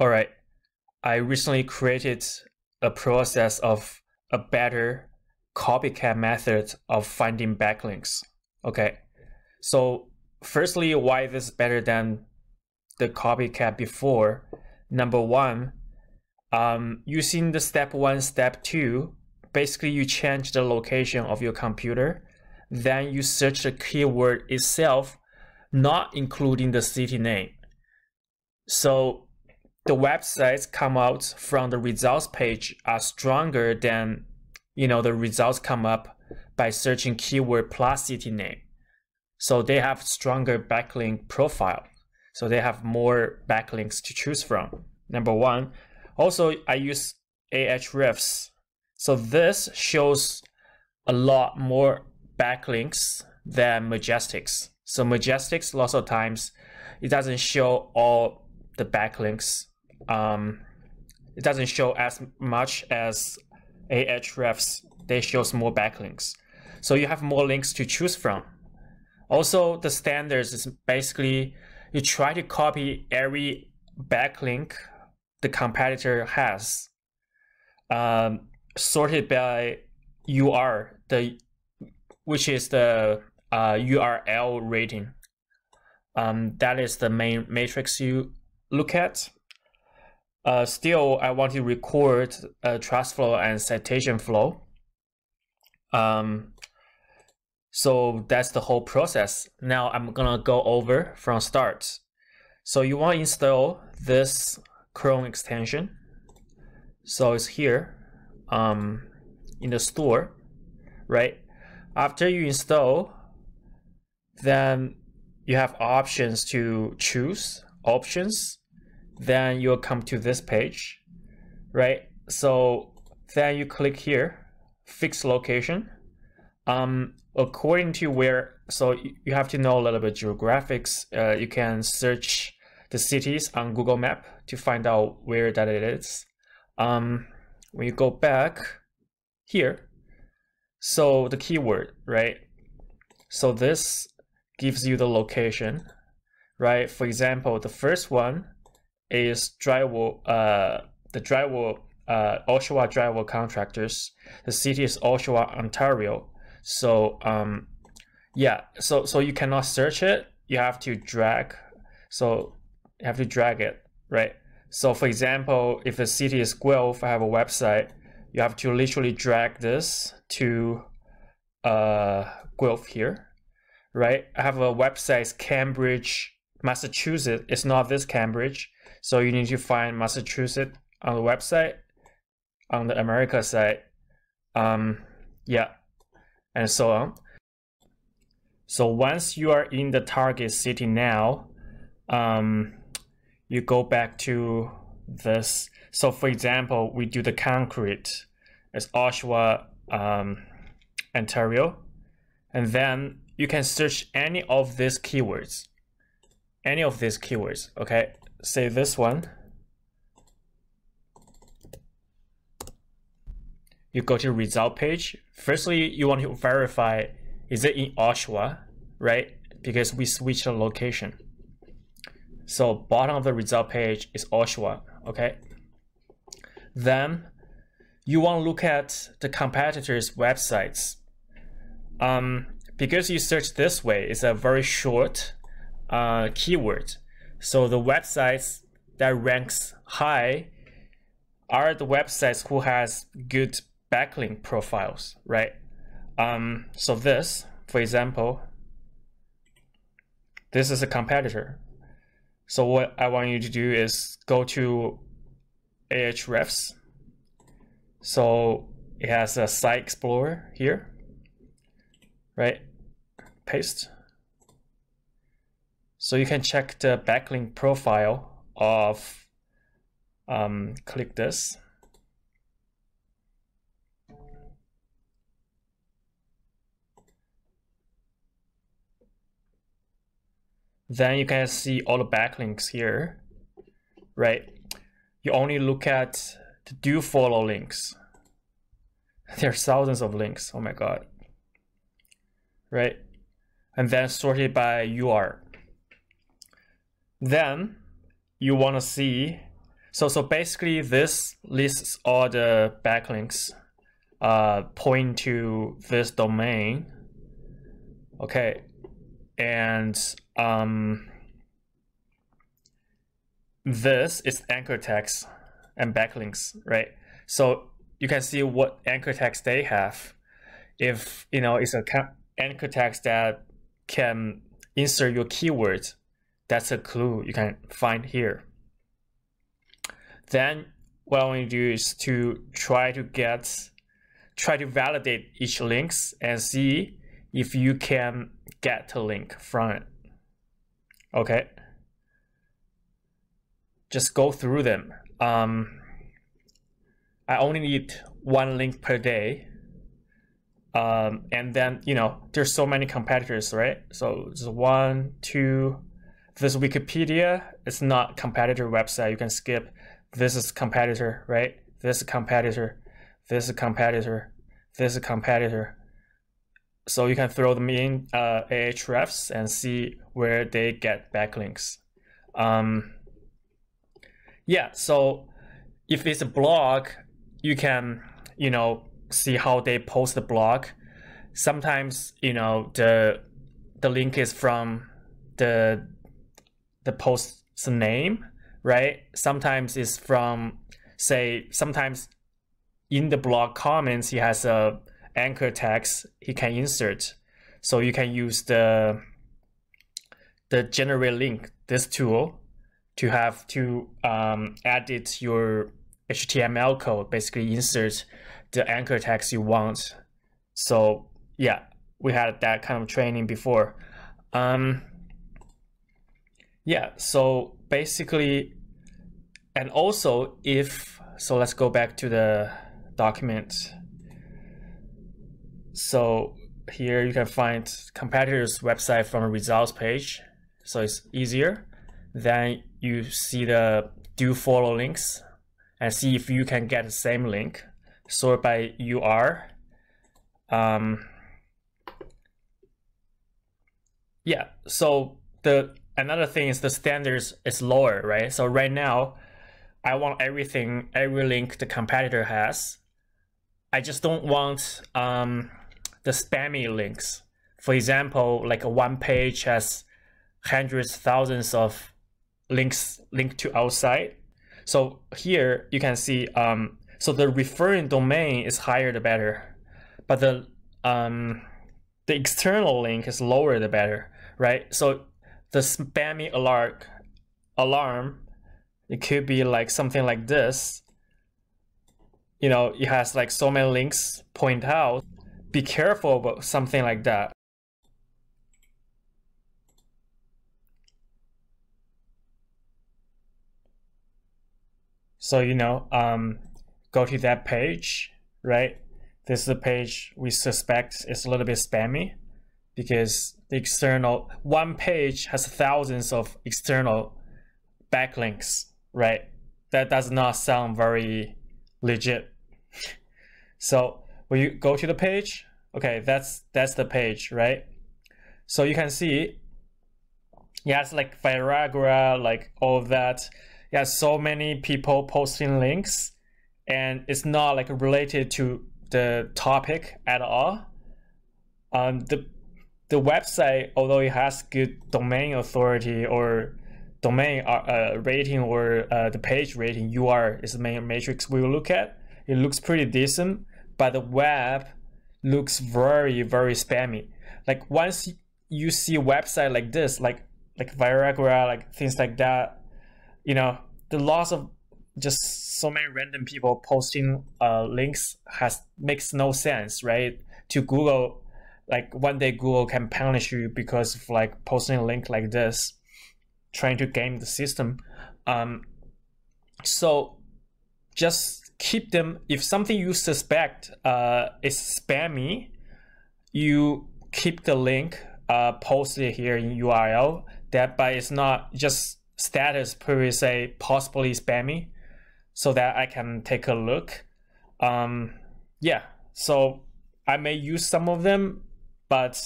All right, I recently created a process of a better copycat method of finding backlinks. Okay, so firstly, why this is better than the copycat before? Number one, um, using the step one, step two, basically you change the location of your computer, then you search the keyword itself, not including the city name. So the websites come out from the results page are stronger than you know the results come up by searching keyword plus city name. So they have stronger backlink profile. So they have more backlinks to choose from. Number one also i use ahrefs. So this shows a lot more backlinks than majestics. So majestics lots of times it doesn't show all the backlinks um, it doesn't show as much as Ahrefs. They shows more backlinks. So you have more links to choose from. Also, the standards is basically you try to copy every backlink the competitor has, um, sorted by UR, the which is the uh, URL rating. Um, that is the main matrix you look at. Uh, still, I want to record a trust flow and citation flow. Um, so that's the whole process. Now I'm gonna go over from start. So you want to install this Chrome extension. So it's here um, in the store, right? After you install, then you have options to choose options then you'll come to this page, right? So then you click here, fix location. Um, according to where, so you have to know a little bit geographics. Uh, you can search the cities on Google Map to find out where that it is. Um, when you go back here, so the keyword, right? So this gives you the location, right? For example, the first one is drywall, uh, the drywall, uh, Oshawa drywall contractors. The city is Oshawa, Ontario. So, um, yeah, so, so you cannot search it. You have to drag. So you have to drag it, right? So for example, if the city is Guelph, I have a website, you have to literally drag this to uh, Guelph here, right? I have a website, Cambridge, Massachusetts. It's not this Cambridge. So you need to find Massachusetts on the website, on the America side, um, yeah, and so on. So once you are in the target city now, um, you go back to this. So for example, we do the concrete as Oshawa, um, Ontario, and then you can search any of these keywords, any of these keywords, okay? say this one, you go to result page. Firstly, you want to verify, is it in Oshawa, right? Because we switched the location. So bottom of the result page is Oshawa, okay? Then you want to look at the competitors' websites. Um, because you search this way, it's a very short uh, keyword. So the websites that ranks high are the websites who has good backlink profiles, right? Um, so this, for example, this is a competitor. So what I want you to do is go to Ahrefs. So it has a site explorer here, right? Paste. So you can check the backlink profile of, um, click this. Then you can see all the backlinks here, right? You only look at the do follow links. There are thousands of links, oh my God, right? And then sorted by UR. Then you want to see, So so basically, this lists all the backlinks uh, point to this domain. Okay, and um, this is anchor text and backlinks, right? So you can see what anchor text they have. If you know it's a anchor text that can insert your keywords, that's a clue you can find here. Then what I want to do is to try to get, try to validate each links and see if you can get a link from it. Okay. Just go through them. Um, I only need one link per day. Um, and then, you know, there's so many competitors, right? So it's one, two, this Wikipedia, is not competitor website. You can skip this is competitor, right? This is competitor, this is competitor, this is competitor. So you can throw them in uh, Ahrefs and see where they get backlinks. Um, yeah, so if it's a blog, you can, you know, see how they post the blog. Sometimes, you know, the the link is from the the post's name right? Sometimes it's from, say, sometimes in the blog comments, he has a anchor text he can insert. So you can use the the generate link, this tool, to have to um, edit your HTML code, basically insert the anchor text you want. So yeah, we had that kind of training before. Um, yeah, so basically, and also if, so let's go back to the document. So here you can find competitor's website from a results page. So it's easier. Then you see the do follow links and see if you can get the same link. Sort by UR. Um, yeah, so the another thing is the standards is lower, right? So right now, I want everything, every link the competitor has. I just don't want um, the spammy links. For example, like a one page has hundreds, thousands of links linked to outside. So here you can see, um, so the referring domain is higher the better, but the um, the external link is lower the better, right? So the spammy alert alarm, it could be like something like this. You know, it has like so many links point out. Be careful about something like that. So, you know, um, go to that page, right? This is a page we suspect is a little bit spammy because the external one page has thousands of external backlinks, right? That does not sound very legit. so when you go to the page, okay, that's that's the page, right? So you can see, yes, like Viagra, like all of that. Yeah, so many people posting links, and it's not like related to the topic at all. Um, the the website, although it has good domain authority or domain uh, uh, rating or uh, the page rating, UR is the main matrix we will look at. It looks pretty decent, but the web looks very, very spammy. Like once you see a website like this, like like Viagra, like things like that, you know, the loss of just so many random people posting uh, links has makes no sense, right? To Google like one day Google can punish you because of like posting a link like this, trying to game the system. Um, so just keep them. If something you suspect uh, is spammy, you keep the link uh, posted here in URL. That, by it's not just status per se possibly spammy, so that I can take a look. Um, yeah, so I may use some of them but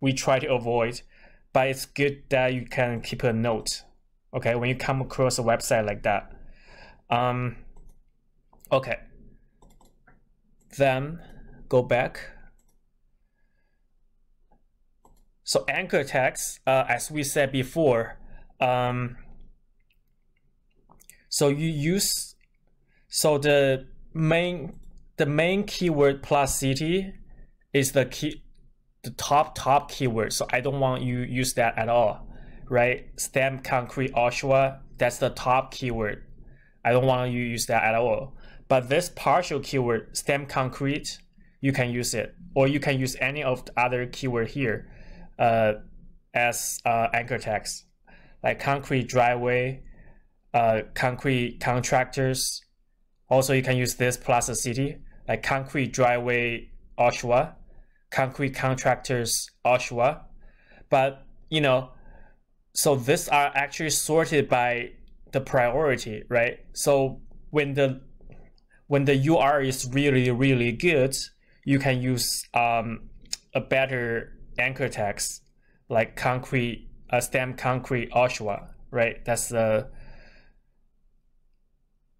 we try to avoid. But it's good that you can keep a note, okay, when you come across a website like that. Um, okay. Then go back. So anchor text, uh, as we said before, um, so you use, so the main, the main keyword plus city is the key, the top, top keyword. So I don't want you use that at all, right? Stamp concrete Oshawa, that's the top keyword. I don't want you use that at all. But this partial keyword, stamp concrete, you can use it. Or you can use any of the other keyword here uh, as uh, anchor text, like concrete driveway, uh, concrete contractors. Also, you can use this plus a city, like concrete driveway Oshawa, concrete contractors Oshawa. But, you know, so these are actually sorted by the priority, right? So when the when the UR is really, really good, you can use um, a better anchor text like concrete, uh, stamp concrete Oshawa, right? That's the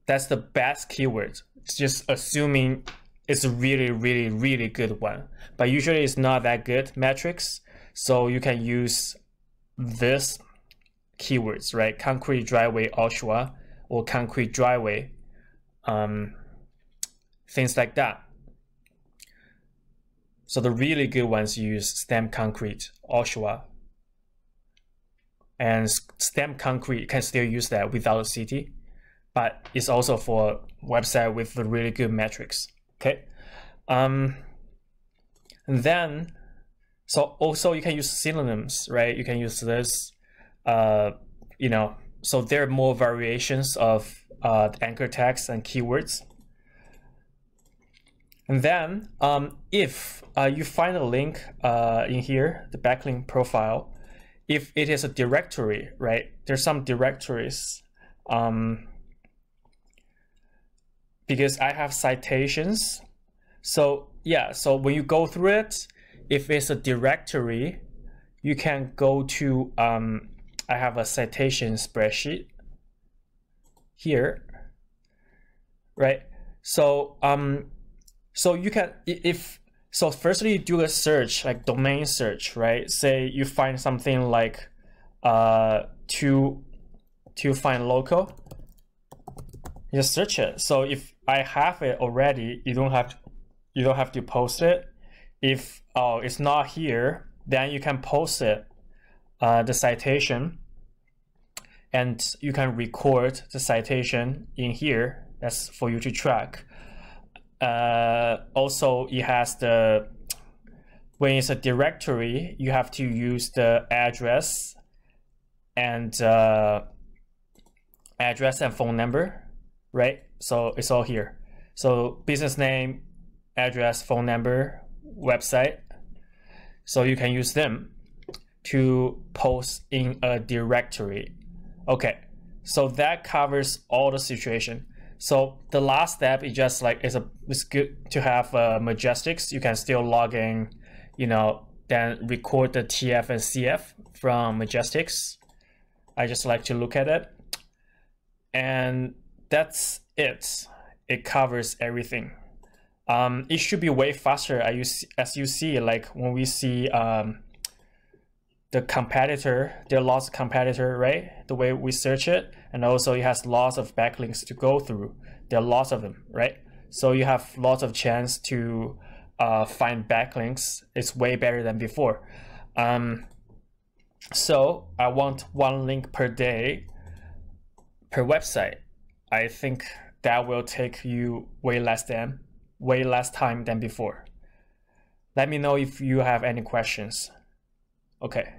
that's the best keyword. It's just assuming it's a really, really, really good one. But usually it's not that good metrics. So you can use this keywords, right? Concrete driveway Oshawa or concrete driveway, um, things like that. So the really good ones use stamp concrete, Oshawa. And stamp concrete you can still use that without a city, but it's also for website with the really good metrics. Okay. Um, and then, so also you can use synonyms, right? You can use this, uh, you know, so there are more variations of uh, anchor text and keywords. And then um, if uh, you find a link uh, in here, the backlink profile, if it is a directory, right? There's some directories um, because I have citations. So yeah, so when you go through it, if it's a directory, you can go to, um, I have a citation spreadsheet here, right? So um, so you can, if, so firstly, you do a search, like domain search, right? Say you find something like uh, to, to find local, just search it. So if I have it already, you don't have to, you don't have to post it. If oh, it's not here, then you can post it, uh, the citation, and you can record the citation in here. That's for you to track. Uh, also, it has the when it's a directory, you have to use the address and uh, address and phone number, right? So it's all here. So business name, address, phone number, website. So you can use them to post in a directory. Okay, so that covers all the situation. So the last step is just like it's a it's good to have uh, Majestics. You can still log in, you know, then record the TF and CF from Majestics. I just like to look at it, and that's it. It covers everything. Um, it should be way faster as you as you see. Like when we see um, the competitor, there are lots of competitor, right? The way we search it, and also it has lots of backlinks to go through. There are lots of them, right? So you have lots of chance to uh, find backlinks. It's way better than before. Um, so I want one link per day per website. I think that will take you way less than way less time than before. Let me know if you have any questions. Okay.